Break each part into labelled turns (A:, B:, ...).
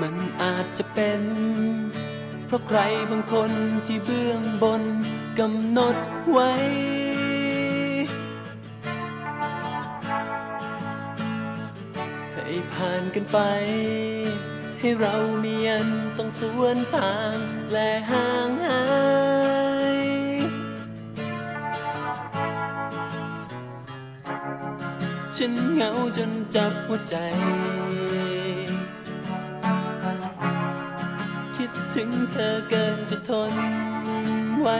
A: มันอาจจะเป็น เพราะใครบางคนที่เบื้องบนกำหนดไว้ ให้ผ่านกันไป ให้เรามีอันต้องสวนทางและห่างหายฉันเหงาจนจับหัวใจ ถึงเธอเกินจะทนไว้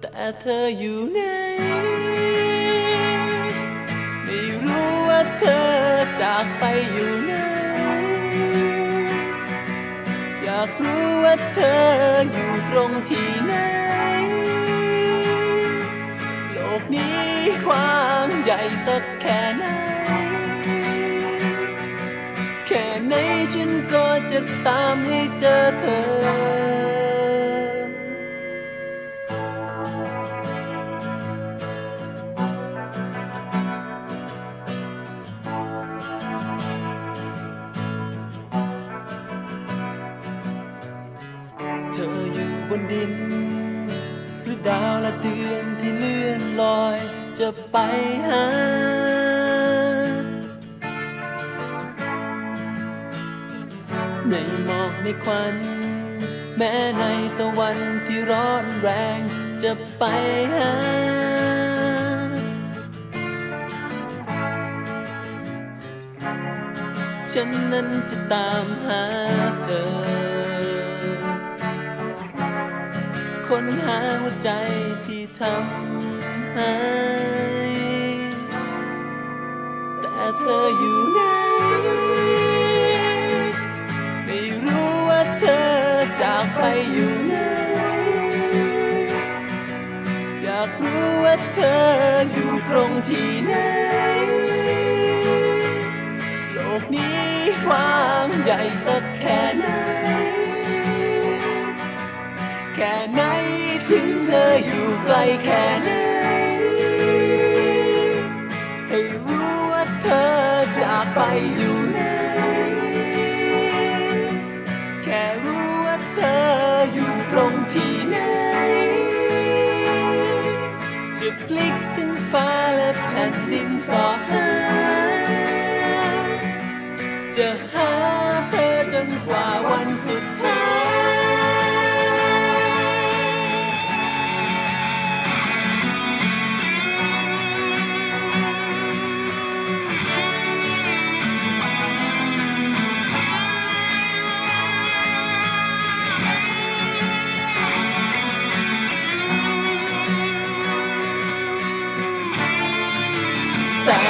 A: แต่เธออยู่ไหน ไม่รู้ว่าเธอจากไปอยู่ไหน อยากรู้ว่าเธออยู่ตรงที่ไหน โลกนี้กว้างใหญ่สักแค่ไหน แค่ไหนฉันก็จะตามให้เจอเธอเธออยู่บนดินหรือดาวและเดือนที่เลื่อนลอยจะไปหา ในหมอกในควัน แม้ในตะวันที่ร้อนแรงจะไปหาฉันนั้นจะตามหาเธอค้นหาหัวใจที่ทำให้แต่เธออยู่ไหน ไปอยู่ไหนอยากรู้ว่าเธออยู่ตรงที่ไหน โลกนี้กว้างใหญ่สักแค่ไหน แค่ไหนถึงเธออยู่ไกลแค่ไหน ให้รู้ว่าเธอจากไปอยู่ จะพลิกถึง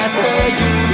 A: แต่เ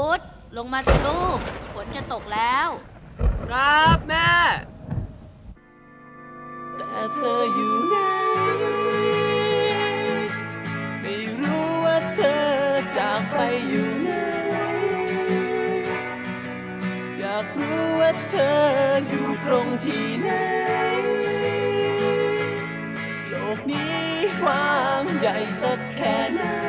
A: พุ
B: ธลงมาเถอะลูกฝนจะตกแล้ว
C: ครับแม่
A: แต่เธออยู่ไหนไม่รู้ว่าเธอจากไปอยู่ไหนอยากรู้ว่าเธออยู่ตรงที่ไหนโลกนี้กว้างใหญ่สักแค่ไหน